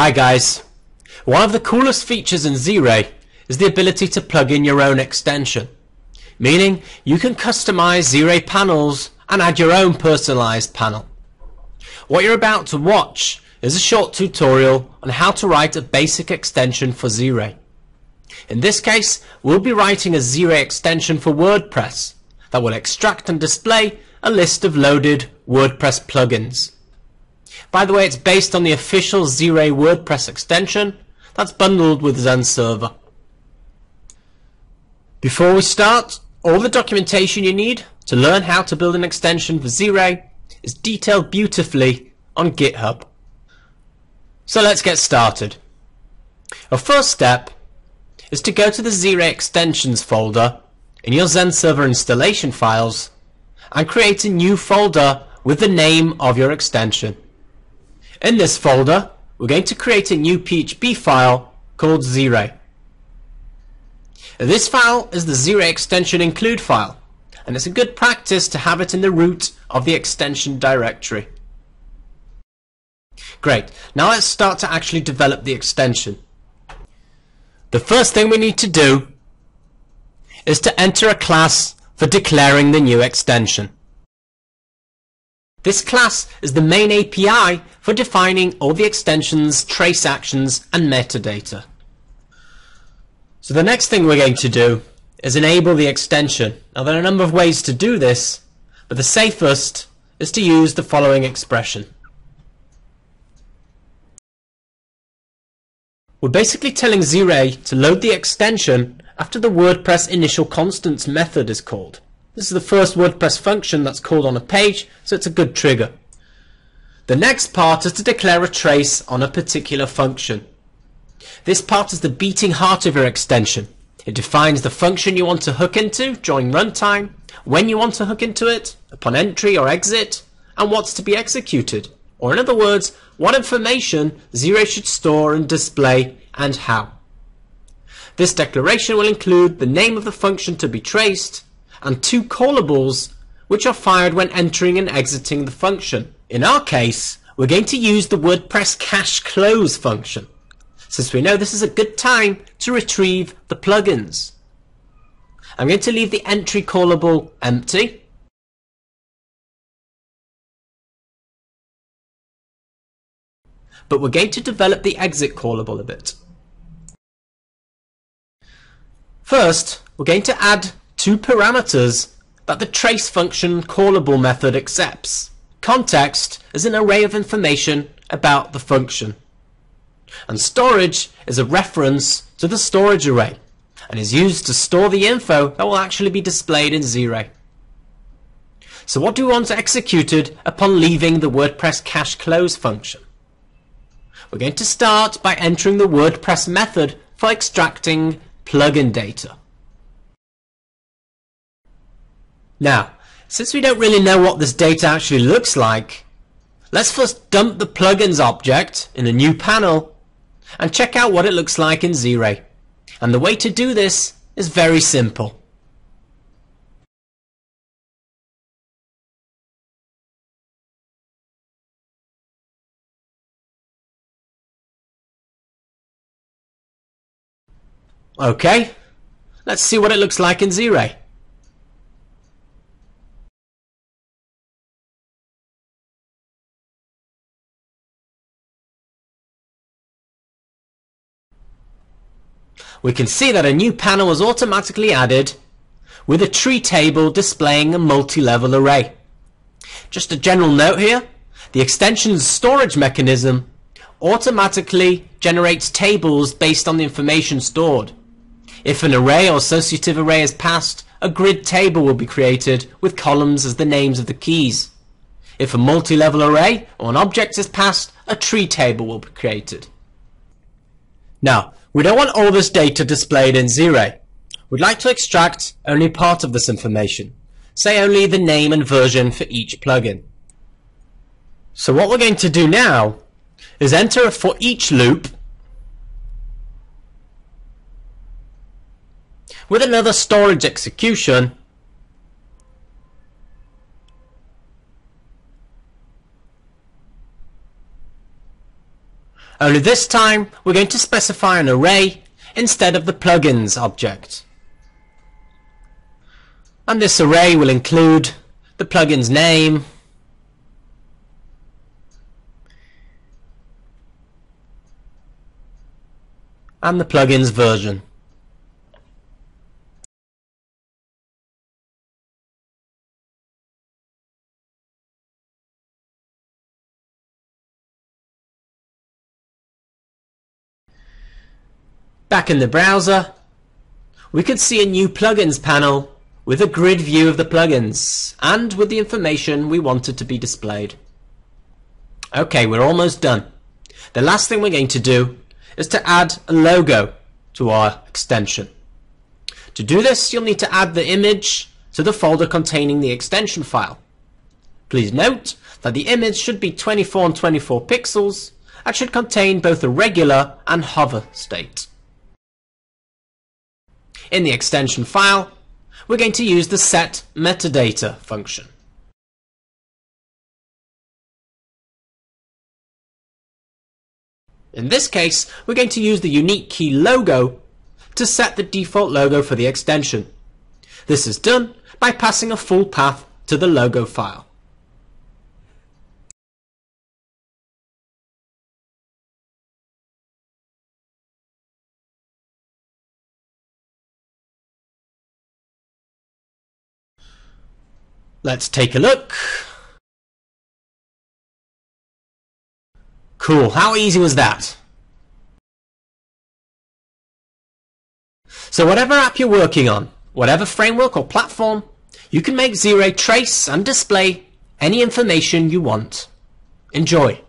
Hi guys. One of the coolest features in Z-Ray is the ability to plug in your own extension. Meaning you can customize Z-Ray panels and add your own personalized panel. What you're about to watch is a short tutorial on how to write a basic extension for Z-Ray. In this case, we'll be writing a Z-Ray extension for WordPress that will extract and display a list of loaded WordPress plugins. By the way, it's based on the official Z-Ray WordPress extension that's bundled with Zend Server. Before we start, all the documentation you need to learn how to build an extension for Z-Ray is detailed beautifully on GitHub. So let's get started. Our first step is to go to the Z-Ray extensions folder in your Zend Server installation files and create a new folder with the name of your extension. In this folder, we're going to create a new PHP file called Z-Ray. This file is the Z-Ray extension include file, and it's a good practice to have it in the root of the extension directory. Great, now let's start to actually develop the extension. The first thing we need to do is to enter a class for declaring the new extension. This class is the main API for defining all the extensions, trace actions, and metadata. So the next thing we're going to do is enable the extension. Now there are a number of ways to do this, but the safest is to use the following expression. We're basically telling Z-Ray to load the extension after the WordPress initial constants method is called. This is the first WordPress function that's called on a page, so it's a good trigger. The next part is to declare a trace on a particular function. This part is the beating heart of your extension. It defines the function you want to hook into during runtime, when you want to hook into it, upon entry or exit, and what's to be executed. Or in other words, what information Z-Ray should store and display and how. This declaration will include the name of the function to be traced and two callables which are fired when entering and exiting the function. In our case, we're going to use the WordPress cache close function, since we know this is a good time to retrieve the plugins. I'm going to leave the entry callable empty. But we're going to develop the exit callable a bit. First, we're going to add two parameters that the trace function callable method accepts. Context is an array of information about the function. And storage is a reference to the storage array and is used to store the info that will actually be displayed in Z-Ray. So what do we want executed upon leaving the WordPress cache close function? We're going to start by entering the WordPress method for extracting plugin data. Now, since we don't really know what this data actually looks like, let's first dump the plugins object in a new panel and check out what it looks like in Z-Ray. And the way to do this is very simple. Okay, let's see what it looks like in Z-Ray. We can see that a new panel was automatically added with a tree table displaying a multi-level array. Just a general note here, the extension's storage mechanism automatically generates tables based on the information stored. If an array or associative array is passed, a grid table will be created with columns as the names of the keys. If a multi-level array or an object is passed, a tree table will be created. Now, we don't want all this data displayed in Z-Ray. We'd like to extract only part of this information, say only the name and version for each plugin. So what we're going to do now is enter for each loop with another storage execution Only this time we're going to specify an array instead of the plugins object. And this array will include the plugin's name, and the plugin's version. Back in the browser, we could see a new plugins panel with a grid view of the plugins and with the information we wanted to be displayed. Okay, we're almost done. The last thing we're going to do is to add a logo to our extension. To do this, you'll need to add the image to the folder containing the extension file. Please note that the image should be 24 and 24 pixels and should contain both a regular and hover state. In the extension file, we're going to use the set metadata function. In this case, we're going to use the unique key logo to set the default logo for the extension. This is done by passing a full path to the logo file. Let's take a look. Cool, how easy was that? So whatever app you're working on, whatever framework or platform, you can make Z-Ray trace and display any information you want. Enjoy!